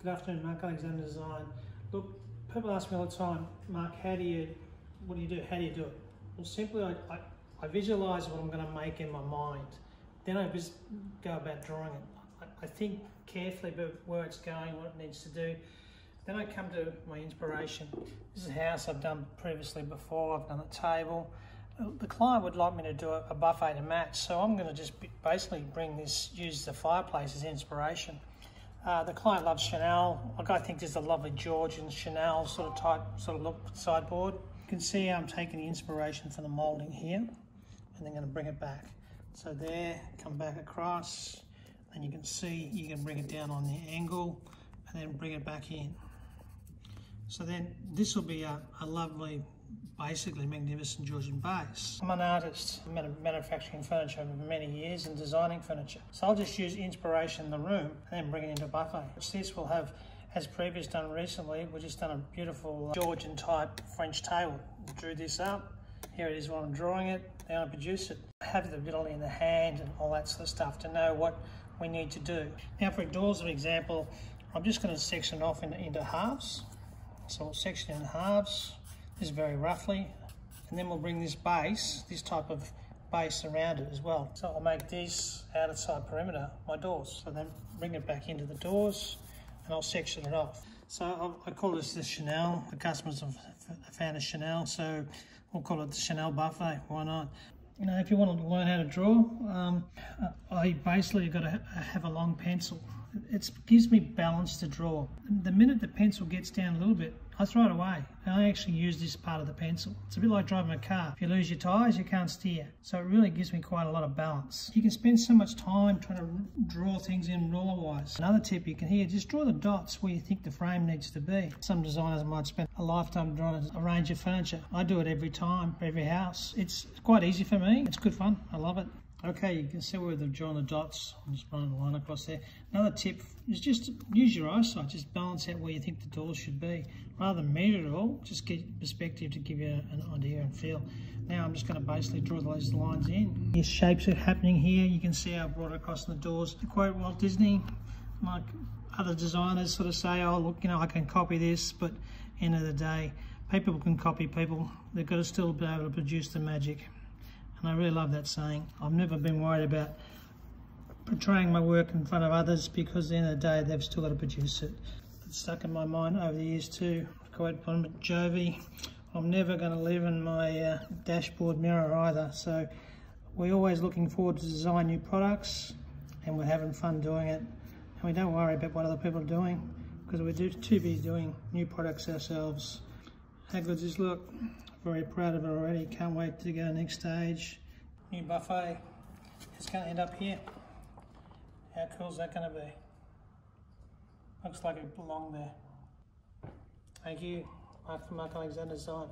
Good afternoon, Mark Alexander Design. Look, people ask me all the time, Mark, how do you, what do you do? How do you do it? Well, simply I, I, I visualize what I'm going to make in my mind. Then I just go about drawing it. I, I think carefully about where it's going, what it needs to do. Then I come to my inspiration. This is a house I've done previously before. I've done a table. The client would like me to do a buffet to match, so I'm going to just basically bring this, use the fireplace as inspiration. Uh, the client loves Chanel. Like I think there's a lovely Georgian Chanel sort of type sort of look sideboard. You can see I'm taking the inspiration from the moulding here and then going to bring it back. So there, come back across and you can see you can bring it down on the angle and then bring it back in. So then this will be a, a lovely basically magnificent Georgian base. I'm an artist, manufacturing furniture for many years and designing furniture. So I'll just use inspiration in the room and then bring it into buffet. This will have, as previous done recently, we've just done a beautiful uh, Georgian type French table. Drew this up. Here it is while I'm drawing it, then I produce it. I have the ability in the hand and all that sort of stuff to know what we need to do. Now for a doors, for example, I'm just going to section off into, into halves. So we'll section in halves this very roughly, and then we'll bring this base, this type of base around it as well. So I'll make this outside perimeter, my doors. So then bring it back into the doors and I'll section it off. So I call this the Chanel. The customers have found a Chanel, so we'll call it the Chanel buffet. Why not? You know, if you want to learn how to draw, um, I basically got to have a long pencil. It gives me balance to draw. The minute the pencil gets down a little bit, I throw it away. I actually use this part of the pencil. It's a bit like driving a car. If you lose your tyres, you can't steer. So it really gives me quite a lot of balance. You can spend so much time trying to draw things in ruler-wise. Another tip you can hear, just draw the dots where you think the frame needs to be. Some designers might spend a lifetime drawing a range of furniture. I do it every time, every house. It's quite easy for me. It's good fun. I love it. Okay, you can see where they've drawn the dots. I'm just running a line across there. Another tip is just use your eyesight. Just balance out where you think the doors should be. Rather than measure it all, just get perspective to give you an idea and feel. Now I'm just going to basically draw those lines in. These shapes are happening here. You can see I've brought across the doors. To quote Walt Disney, like other designers sort of say, oh look, you know, I can copy this, but end of the day, people can copy people. They've got to still be able to produce the magic. And I really love that saying. I've never been worried about portraying my work in front of others because at the end of the day, they've still got to produce it. It's stuck in my mind over the years too. Quote Bon Jovi, I'm never going to live in my uh, dashboard mirror either. So we're always looking forward to design new products and we're having fun doing it. And we don't worry about what other people are doing because we're too busy doing new products ourselves. This look? Very proud of it already. Can't wait to go next stage. New buffet. It's going to end up here. How cool is that going to be? Looks like it belonged there. Thank you, Mark from Mark Alexander Design.